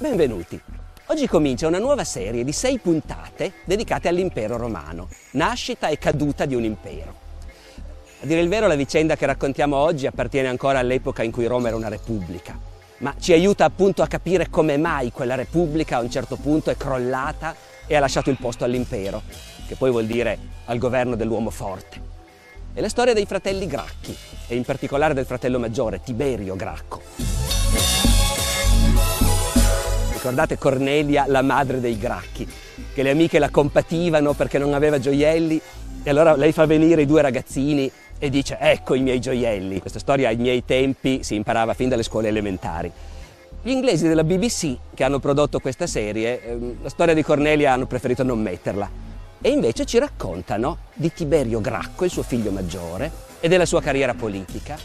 Benvenuti. Oggi comincia una nuova serie di sei puntate dedicate all'impero romano, nascita e caduta di un impero. A dire il vero la vicenda che raccontiamo oggi appartiene ancora all'epoca in cui Roma era una repubblica, ma ci aiuta appunto a capire come mai quella repubblica a un certo punto è crollata e ha lasciato il posto all'impero, che poi vuol dire al governo dell'uomo forte. È la storia dei fratelli Gracchi e in particolare del fratello maggiore, Tiberio Gracco. Ricordate Cornelia, la madre dei Gracchi, che le amiche la compativano perché non aveva gioielli e allora lei fa venire i due ragazzini e dice ecco i miei gioielli. Questa storia ai miei tempi si imparava fin dalle scuole elementari. Gli inglesi della BBC che hanno prodotto questa serie, ehm, la storia di Cornelia hanno preferito non metterla e invece ci raccontano di Tiberio Gracco, il suo figlio maggiore, e della sua carriera politica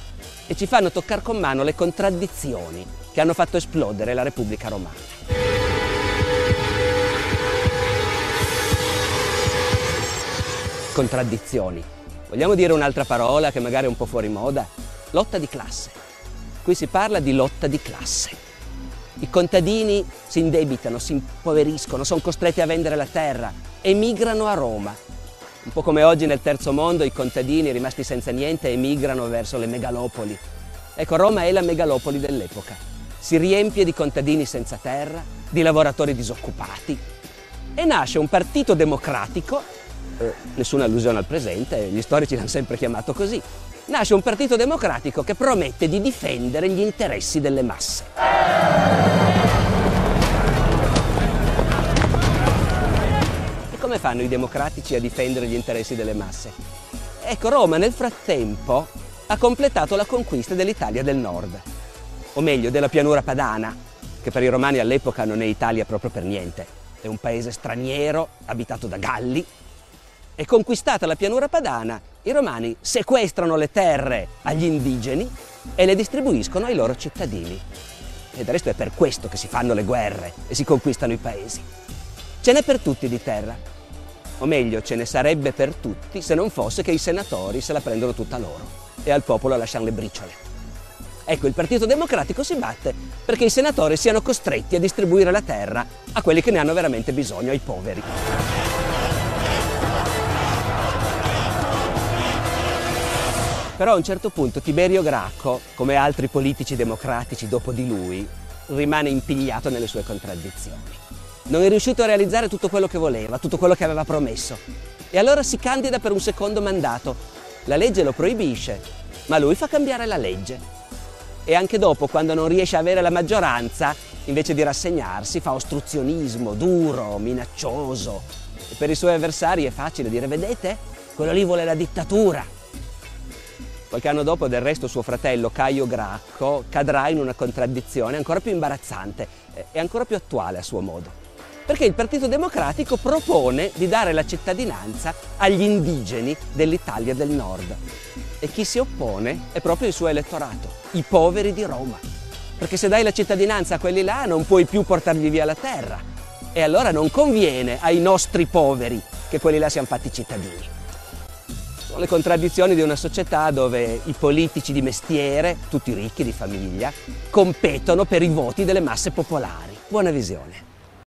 e ci fanno toccare con mano le contraddizioni che hanno fatto esplodere la Repubblica Romana. Contraddizioni. Vogliamo dire un'altra parola che magari è un po' fuori moda? Lotta di classe. Qui si parla di lotta di classe. I contadini si indebitano, si impoveriscono, sono costretti a vendere la terra, emigrano a Roma. Un po' come oggi nel terzo mondo i contadini rimasti senza niente emigrano verso le megalopoli. Ecco, Roma è la megalopoli dell'epoca. Si riempie di contadini senza terra, di lavoratori disoccupati e nasce un partito democratico, eh, nessuna allusione al presente, gli storici l'hanno sempre chiamato così, nasce un partito democratico che promette di difendere gli interessi delle masse. E come fanno i democratici a difendere gli interessi delle masse? Ecco, Roma nel frattempo ha completato la conquista dell'Italia del Nord, o meglio della pianura padana, che per i romani all'epoca non è Italia proprio per niente. È un paese straniero, abitato da Galli. E conquistata la pianura padana, i romani sequestrano le terre agli indigeni e le distribuiscono ai loro cittadini. E del resto è per questo che si fanno le guerre e si conquistano i paesi. Ce n'è per tutti di terra. O meglio, ce ne sarebbe per tutti se non fosse che i senatori se la prendono tutta loro e al popolo lasciano le briciole. Ecco, il Partito Democratico si batte perché i senatori siano costretti a distribuire la terra a quelli che ne hanno veramente bisogno, ai poveri. Però a un certo punto Tiberio Gracco, come altri politici democratici dopo di lui, rimane impigliato nelle sue contraddizioni. Non è riuscito a realizzare tutto quello che voleva, tutto quello che aveva promesso. E allora si candida per un secondo mandato. La legge lo proibisce, ma lui fa cambiare la legge e anche dopo, quando non riesce a avere la maggioranza, invece di rassegnarsi, fa ostruzionismo duro, minaccioso. E per i suoi avversari è facile dire, vedete, quello lì vuole la dittatura. Qualche anno dopo, del resto, suo fratello Caio Gracco cadrà in una contraddizione ancora più imbarazzante e ancora più attuale a suo modo. Perché il Partito Democratico propone di dare la cittadinanza agli indigeni dell'Italia del Nord e chi si oppone è proprio il suo elettorato, i poveri di Roma. Perché se dai la cittadinanza a quelli là non puoi più portargli via la terra e allora non conviene ai nostri poveri che quelli là siano fatti cittadini. Sono le contraddizioni di una società dove i politici di mestiere, tutti ricchi di famiglia, competono per i voti delle masse popolari. Buona visione.